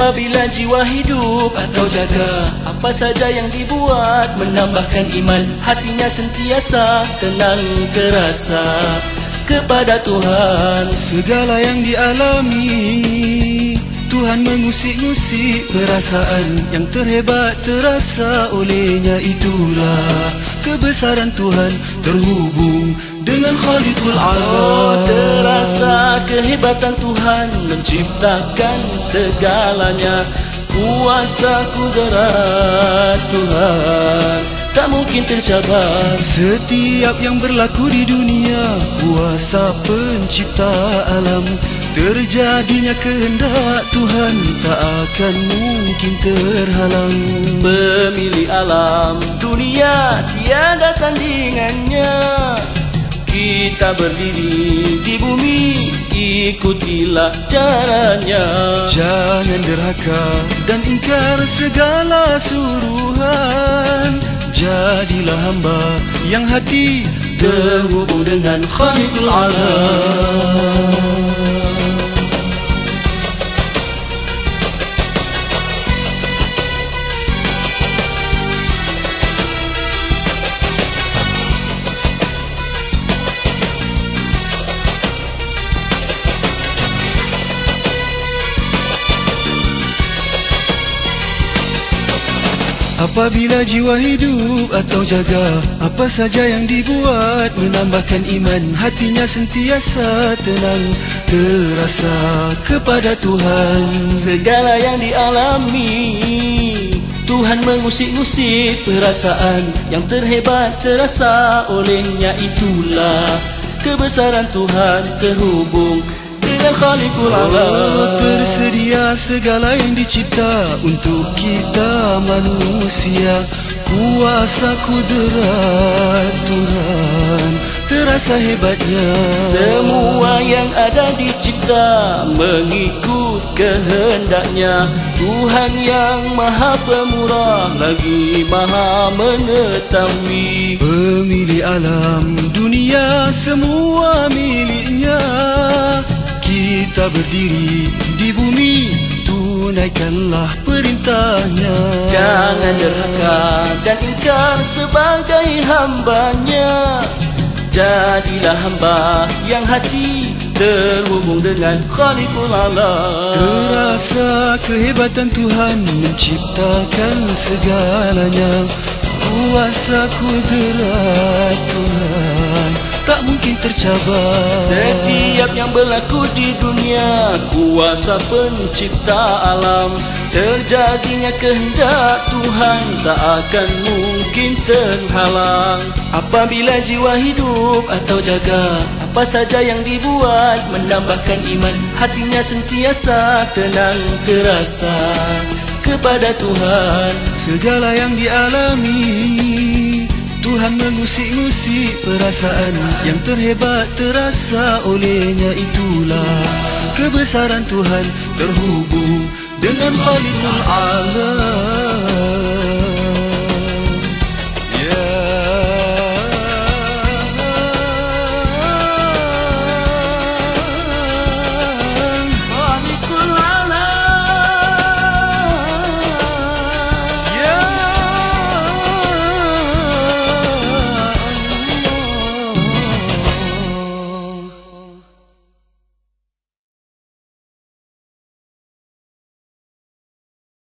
Apabila jiwa hidup atau jaga Apa saja yang dibuat Menambahkan iman. Hatinya sentiasa tenang terasa Kepada Tuhan. Segala yang dialami Tuhan mengusik-usik perasaan. Yang terhebat terasa olehnya itulah Kebesaran Tuhan terhubung dengan Khalikul Alam Oh terasa kehebatan Tuhan Menciptakan segalanya. Kuasa kudrat Tuhan Tak mungkin tercabar. Setiap yang berlaku di dunia Kuasa pencipta alam. Terjadinya kehendak Tuhan Tak akan mungkin terhalang. Pemilik alam dunia tiada tandingannya Kita berdiri di bumi Ikutilah caranya Jangan derhaka dan ingkar segala suruhan. Jadilah hamba yang hati Terhubung dengan Khalikul Alam Apabila jiwa hidup atau jaga Apa saja yang dibuat Menambahkan iman. Hatinya sentiasa tenang Terasa kepada Tuhan. Segala yang dialami Tuhan mengusik-usik perasaan. Yang terhebat terasa olehnya itulah Kebesaran Tuhan terhubung dengan Khalikul Oh, Alam tersedia segala yang dicipta untuk kita manusia. Kuasa kudrat Tuhan terasa hebatnya. Semua yang ada dicipta mengikut kehendaknya. Tuhan yang maha pemurah lagi maha mengetahui. Pemilik alam dunia semua miliknya Kita berdiri di bumi tunaikanlah perintahnya. Jangan derhaka dan ingkar sebagai hambanya. Jadilah hamba yang hati terhubung dengan Khalikul Alam. Terasa kehebatan Tuhan menciptakan segalanya. Kuasa kudrat Tuhan tak mungkin tercabar. Setiap yang berlaku di dunia Kuasa pencipta alam. Terjadinya kehendak Tuhan Tak akan mungkin terhalang. Apabila jiwa hidup atau jaga Apa saja yang dibuat Menambahkan iman. Hatinya sentiasa tenang terasa Kepada Tuhan. Segala yang dialami Tuhan mengusik-usik perasaan Yang terhebat terasa olehnya itulah Kebesaran Tuhan terhubung dengan Khalikul Alam